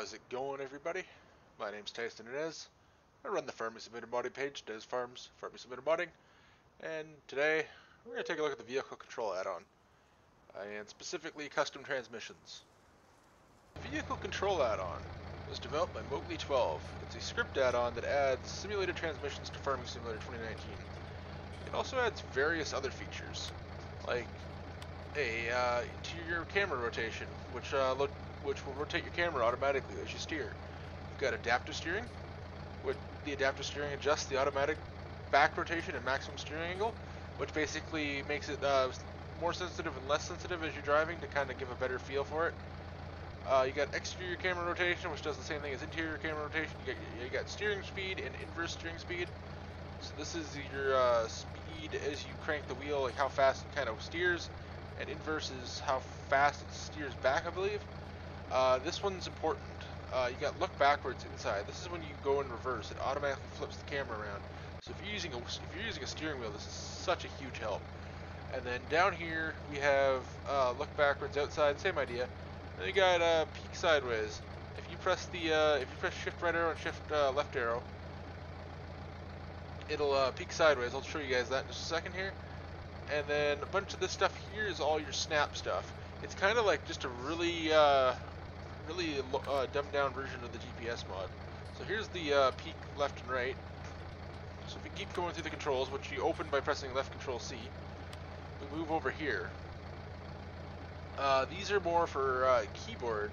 How's it going, everybody? My name's Tyson Diniz. I run the Farming Simulator modding page, Des Farms, Farming Simulator modding. And today, we're going to take a look at the vehicle control add-on, uh, and specifically custom transmissions. The vehicle control add-on was developed by mogli12. It's a script add-on that adds simulated transmissions to Farming Simulator 2019. It also adds various other features, like a uh, interior camera rotation, which uh, look which will rotate your camera automatically as you steer. You've got adaptive steering, with the adaptive steering adjusts the automatic back rotation and maximum steering angle, which basically makes it uh, more sensitive and less sensitive as you're driving to kind of give a better feel for it. Uh, you got exterior camera rotation, which does the same thing as interior camera rotation. You got, you got steering speed and inverse steering speed. So this is your uh, speed as you crank the wheel, like how fast it kind of steers, and inverse is how fast it steers back, I believe. Uh, this one's important. Uh, you got look backwards inside. This is when you go in reverse. It automatically flips the camera around. So if you're using a if you're using a steering wheel, this is such a huge help. And then down here we have uh, look backwards outside. Same idea. Then you got uh, peek sideways. If you press the uh, if you press shift right arrow and shift uh, left arrow, it'll uh, peek sideways. I'll show you guys that in just a second here. And then a bunch of this stuff here is all your snap stuff. It's kind of like just a really really uh, dumbed down version of the GPS mod. So here's the uh, peek left and right. So if we keep going through the controls, which you open by pressing left control C, we move over here. Uh, these are more for uh, keyboard.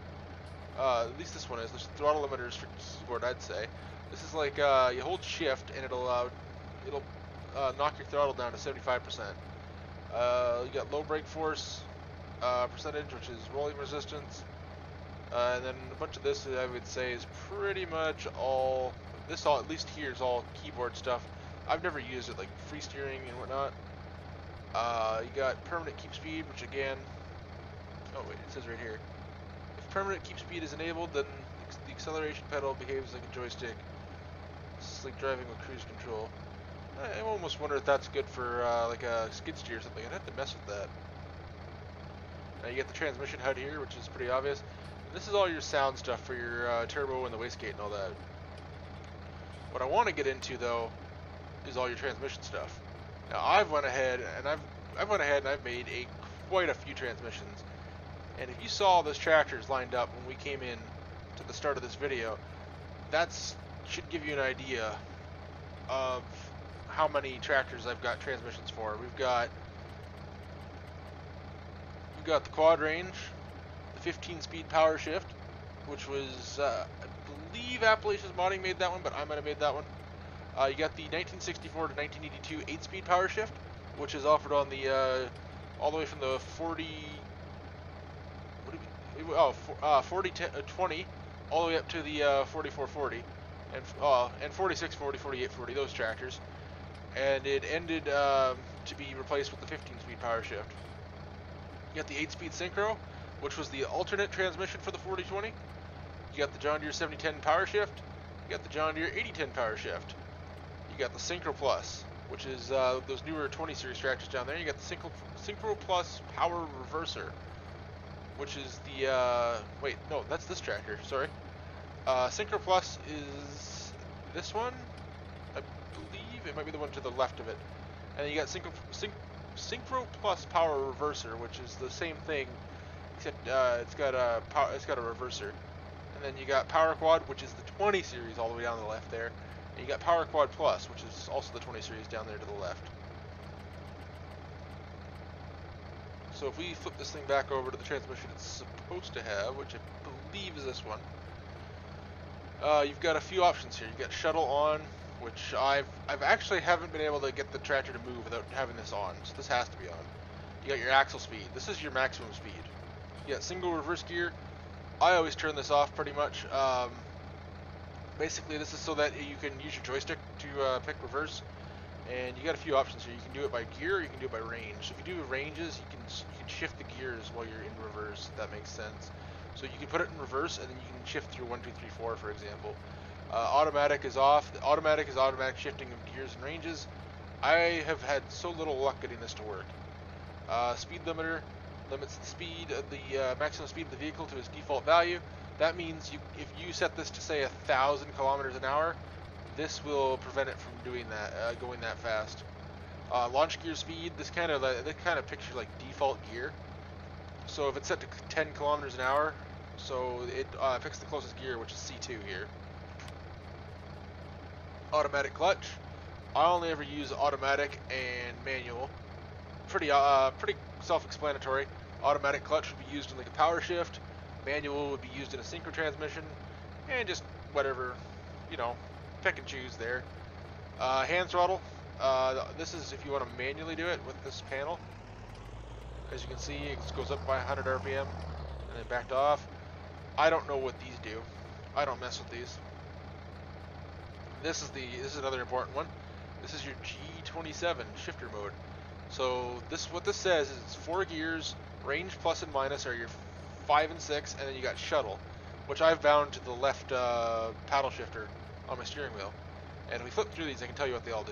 Uh, at least this one is. There's throttle limiters for keyboard, I'd say. This is like uh, you hold shift and it'll it'll knock your throttle down to 75%. you got low brake force percentage, which is rolling resistance. Uh, and then a bunch of this, I would say, is pretty much all, this all, at least here, is all keyboard stuff. I've never used it, like free steering and whatnot. Uh, you got permanent keep speed, which again, oh wait, it says right here. If permanent keep speed is enabled, then the acceleration pedal behaves like a joystick. It's like driving with cruise control. I almost wonder if that's good for uh, like a skid steer or something. I'd have to mess with that. Now you get the transmission HUD here, which is pretty obvious. This is all your sound stuff for your uh, turbo and the wastegate and all that. What I want to get into though is all your transmission stuff. Now I've went ahead and I've I've went ahead and I've made a quite a few transmissions. And if you saw those tractors lined up when we came in to the start of this video, that's should give you an idea of how many tractors I've got transmissions for. We've got we've got the quad range, 15 speed power shift, which was, uh, I believe Appalachia's Modding made that one, but I might have made that one. Uh, you got the 1964 to 1982 8 speed power shift, which is offered on the, uh, all the way from the 40, what oh, uh, 40 uh, 20, all the way up to the uh, 4440, and, uh, and 46, 40, 48, 40, those tractors. And it ended um, to be replaced with the 15 speed power shift. You got the 8 speed synchro, which was the alternate transmission for the 4020. You got the John Deere 7010 power shift. You got the John Deere 8010 power shift. You got the Synchro Plus, which is uh, those newer 20 series tractors down there. You got the Synchro, Synchro Plus power reverser, which is the uh, wait no that's this tractor. Sorry. Uh, Synchro Plus is this one, I believe it might be the one to the left of it. And you got Synchro, Syn Synchro Plus power reverser, which is the same thing except uh, it's got a power, it's got a reverser. And then you got Power Quad, which is the 20 series all the way down to the left there. And you got Power Quad Plus, which is also the 20 series down there to the left. So if we flip this thing back over to the transmission it's supposed to have, which I believe is this one, uh, you've got a few options here. You've got shuttle on, which I've I've actually haven't been able to get the tractor to move without having this on, so this has to be on. You got your axle speed. This is your maximum speed. Yeah, single reverse gear. I always turn this off pretty much. Um, basically, this is so that you can use your joystick to uh, pick reverse. And you got a few options here. You can do it by gear, you can do it by range. So if you do ranges, you can you can shift the gears while you're in reverse. That makes sense. So you can put it in reverse, and then you can shift through one, two, three, four, for example. Uh, automatic is off. The automatic is automatic shifting of gears and ranges. I have had so little luck getting this to work. Uh, speed limiter limits the speed of the uh, maximum speed of the vehicle to its default value. That means you, if you set this to say a thousand kilometers an hour, this will prevent it from doing that, uh, going that fast. Uh, launch gear speed, this kind of this kind of pictures like default gear. So if it's set to 10 kilometers an hour, so it uh, picks the closest gear, which is C2 here. Automatic clutch. I only ever use automatic and manual. Pretty uh, pretty self-explanatory. Automatic clutch would be used in like a power shift. Manual would be used in a synchro transmission, and just whatever, you know, pick and choose there. Uh, hand throttle. Uh, this is if you want to manually do it with this panel. As you can see, it goes up by 100 RPM and then backed off. I don't know what these do. I don't mess with these. This is the this is another important one. This is your G27 shifter mode. So this what this says is it's four gears, range plus and minus are your five and six, and then you got shuttle, which I've bound to the left uh, paddle shifter on my steering wheel. And if we flip through these, I can tell you what they all do.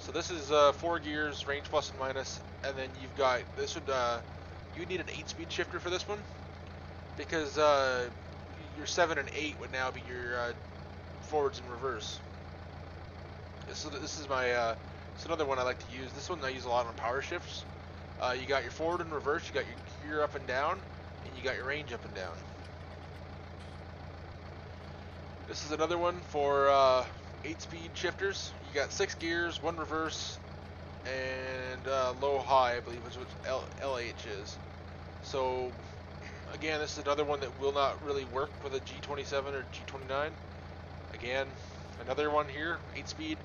So this is uh, four gears, range plus and minus, and then you've got this would uh, you need an eight-speed shifter for this one because uh, your seven and eight would now be your uh, forwards and reverse. So this is my uh, it's another one I like to use. This one I use a lot on power shifts. Uh, you got your forward and reverse, you got your gear up and down, and you got your range up and down. This is another one for uh, 8-speed shifters. You got six gears, one reverse, and uh, low high, I believe is what L LH is. So again, this is another one that will not really work with a G27 or G29. Again, another one here, 8-speed.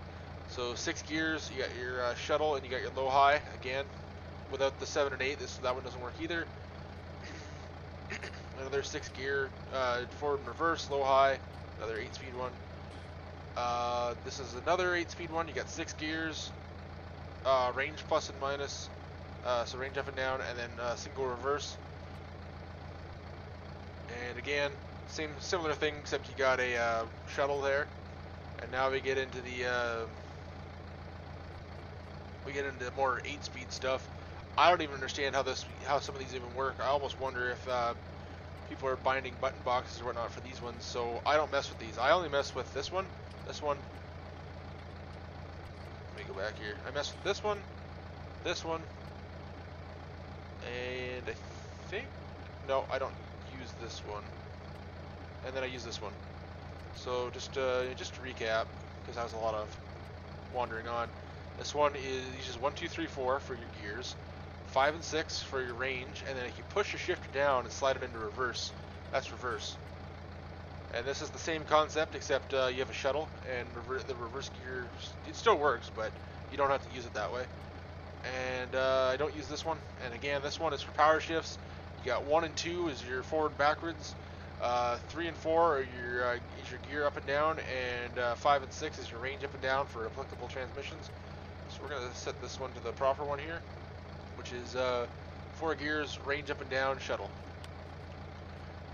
So six gears, you got your uh, shuttle, and you got your low high. Again, without the seven and eight, this that one doesn't work either. another six gear, uh, forward and reverse, low high, another eight speed one. Uh, this is another eight speed one. You got six gears, uh, range plus and minus, uh, so range up and down, and then uh, single reverse. And again, same similar thing, except you got a uh, shuttle there. And now we get into the we get into more eight speed stuff. I don't even understand how this how some of these even work. I almost wonder if uh, people are binding button boxes or whatnot for these ones. So I don't mess with these. I only mess with this one, this one. Let me go back here. I mess with this one, this one, and I think no, I don't use this one. And then I use this one. So just uh, just to recap, because that was a lot of wandering on. This one is uses one, two, three, four for your gears, five and six for your range, and then if you push your shifter down and slide it into reverse, that's reverse. And this is the same concept, except uh, you have a shuttle, and rever the reverse gear, it still works, but you don't have to use it that way. And uh, I don't use this one. And again, this one is for power shifts. You got one and two is your forward backwards. Uh, three and four are your uh, is your gear up and down, and uh, five and six is your range up and down for applicable transmissions. So we're going to set this one to the proper one here, which is uh, four gears, range up and down, shuttle.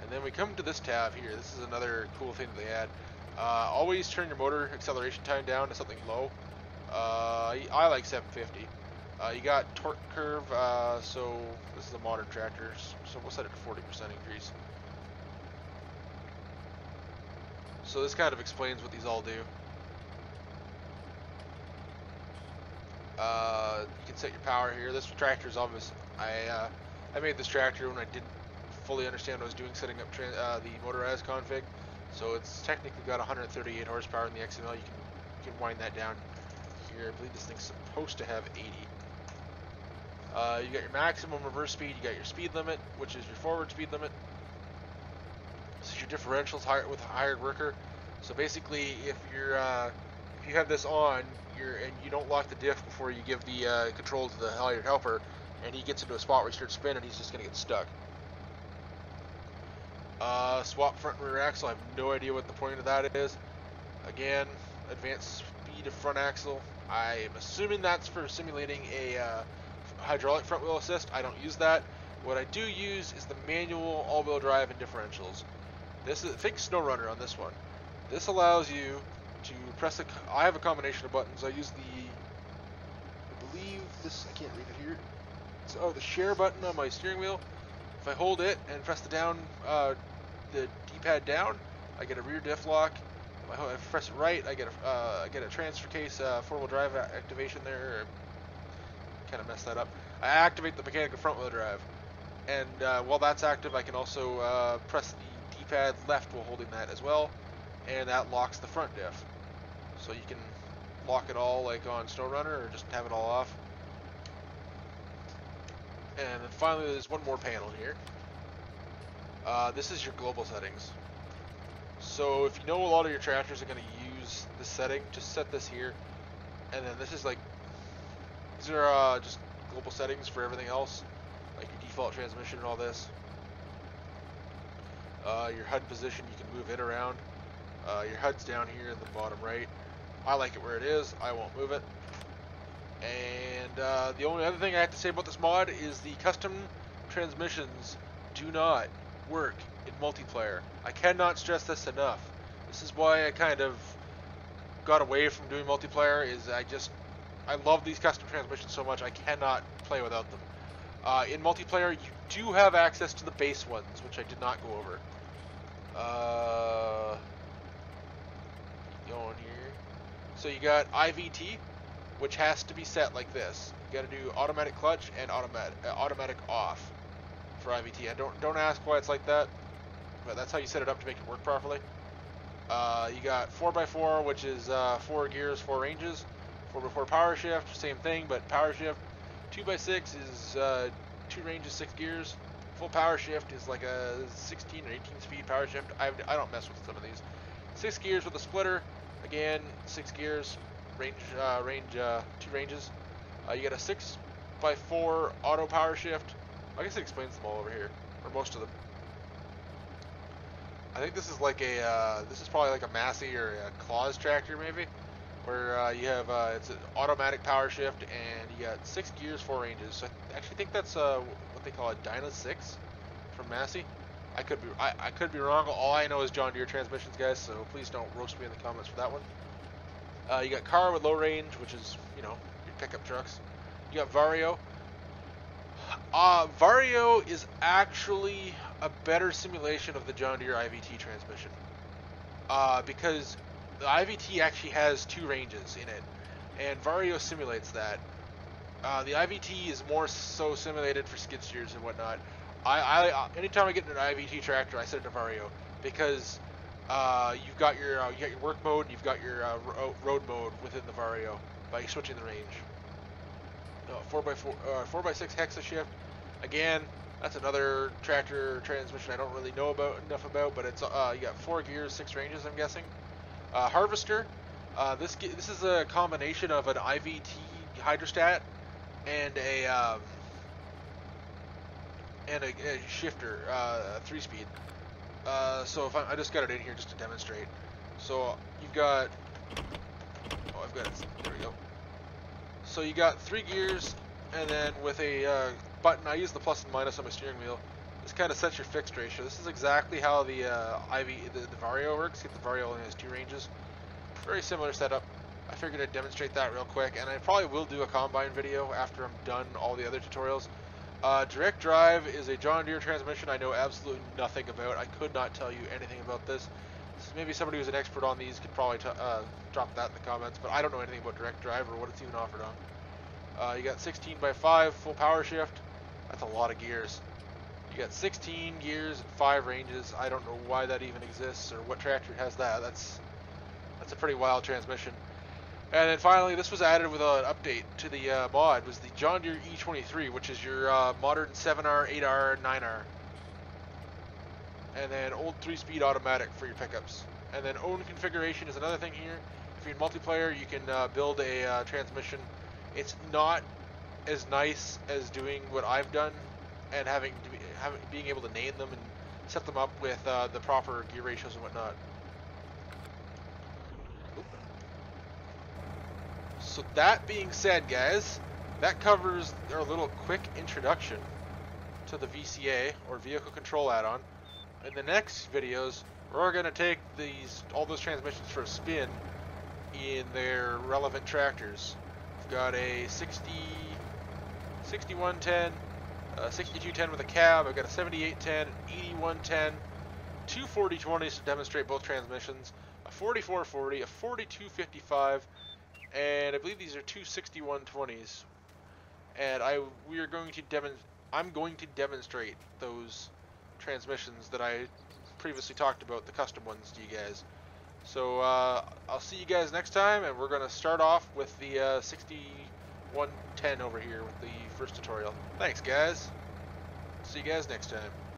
And then we come to this tab here. This is another cool thing that they add. Uh, always turn your motor acceleration time down to something low. Uh, I like 750. Uh, you got torque curve, uh, so this is a modern tractor, so we'll set it to 40% increase. So this kind of explains what these all do. Uh, you can set your power here. This tractor is obvious. I uh, I made this tractor when I didn't fully understand what I was doing setting up uh, the motorized config. So it's technically got 138 horsepower in the XML. You can you can wind that down here. I believe this thing's supposed to have 80. Uh, you got your maximum reverse speed. You got your speed limit, which is your forward speed limit. This is your differentials higher, with higher worker. So basically, if you're uh, you have this on, you're and you don't lock the diff before you give the uh, control to the hired helper, and he gets into a spot where he starts spinning, and he's just gonna get stuck. Uh, swap front and rear axle. I have no idea what the point of that is. Again, advanced speed of front axle. I am assuming that's for simulating a uh, hydraulic front wheel assist. I don't use that. What I do use is the manual all-wheel drive and differentials. This is think SnowRunner on this one. This allows you to press a. I have a combination of buttons. I use the. I believe this. I can't read it here. Oh, the share button on my steering wheel. If I hold it and press the down uh, the D-pad down, I get a rear diff lock. If I press right, I get a uh, I get a transfer case uh, four-wheel drive activation there. Kind of messed that up. I activate the mechanical front-wheel drive, and uh, while that's active, I can also uh, press the D-pad left while holding that as well, and that locks the front diff. So you can lock it all like on SnowRunner or just have it all off. And then finally, there's one more panel here. Uh, this is your global settings. So if you know a lot of your tractors are going to use this setting, just set this here. And then this is like, these are uh, just global settings for everything else, like your default transmission and all this. Uh, your HUD position, you can move it around. Uh, your HUD's down here in the bottom right. I like it where it is. I won't move it. And uh, the only other thing I have to say about this mod is the custom transmissions do not work in multiplayer. I cannot stress this enough. This is why I kind of got away from doing multiplayer is I just I love these custom transmissions so much I cannot play without them. Uh, in multiplayer you do have access to the base ones which I did not go over. Uh, going here. So you got IVT, which has to be set like this. You got to do automatic clutch and automatic uh, automatic off for IVT. I don't don't ask why it's like that, but that's how you set it up to make it work properly. Uh, you got 4x4, which is uh, four gears, four ranges. 4x4 power shift, same thing, but power shift. 2x6 is uh, two ranges, six gears. Full power shift is like a 16 or 18 speed power shift. I, I don't mess with some of these. Six gears with a splitter. Again, six gears, range, uh, range, uh, two ranges. Uh, you got a six by four auto power shift. I guess it explains them all over here, or most of them. I think this is like a, uh, this is probably like a Massey or a Claas tractor maybe, where uh, you have, uh, it's an automatic power shift and you got six gears, four ranges. So I actually think that's what they call a Dyna 6 from Massey. I could be I, I could be wrong. All I know is John Deere transmissions, guys. So please don't roast me in the comments for that one. Uh, you got car with low range, which is you know your pickup trucks. You got Vario. Uh, Vario is actually a better simulation of the John Deere IVT transmission. Uh, because the IVT actually has two ranges in it, and Vario simulates that. Uh, the IVT is more so simulated for skid steers and whatnot. I, I uh, anytime I get an IVT tractor, I set it to Vario because uh, you've got your uh, you got your work mode you've got your uh, ro road mode within the Vario by switching the range. Four x four, uh, four by six hexa shift. Again, that's another tractor transmission I don't really know about enough about, but it's uh, you got four gears, six ranges, I'm guessing. harvester. this this is a combination of an IVT hydrostat and a um, and a, a shifter, uh, three speed. Uh, so if I, I, just got it in here just to demonstrate. So you've got, oh I've got it, there we go. So you got three gears, and then with a uh, button, I use the plus and minus on my steering wheel. This kind of sets your fixed ratio. This is exactly how the uh, IV, the, the Vario works. Get the Vario only has two ranges. Very similar setup. I figured I'd demonstrate that real quick, and I probably will do a combine video after I'm done all the other tutorials. Uh, direct drive is a John Deere transmission I know absolutely nothing about. I could not tell you anything about this. Maybe somebody who's an expert on these could probably uh, drop that in the comments, but I don't know anything about direct drive or what it's even offered on. Uh, you got 16 by 5 full power shift. That's a lot of gears. You got 16 gears and 5 ranges. I don't know why that even exists or what tractor has that. That's that's a pretty wild transmission. And then finally, this was added with an update to the uh, mod, was the John Deere E23, which is your uh, modern 7R, 8R, 9R. And then old 3-speed automatic for your pickups. And then own configuration is another thing here. If you're in multiplayer, you can uh, build a uh, transmission. It's not as nice as doing what I've done and having, be, having being able to name them and set them up with uh, the proper gear ratios and whatnot. So that being said, guys, that covers our little quick introduction to the VCA, or Vehicle Control Add-on. In the next videos, we're going to take these all those transmissions for a spin in their relevant tractors. We've got a 60, 6110, a 6210 with a cab, I've got a 7810, 8110, two 4020s to demonstrate both transmissions, a 4440, a 4255, and I believe these are two 6120s. And I we are going to demon I'm going to demonstrate those transmissions that I previously talked about, the custom ones to you guys. So uh, I'll see you guys next time, and we're going to start off with the uh, 6110 over here with the first tutorial. Thanks, guys. See you guys next time.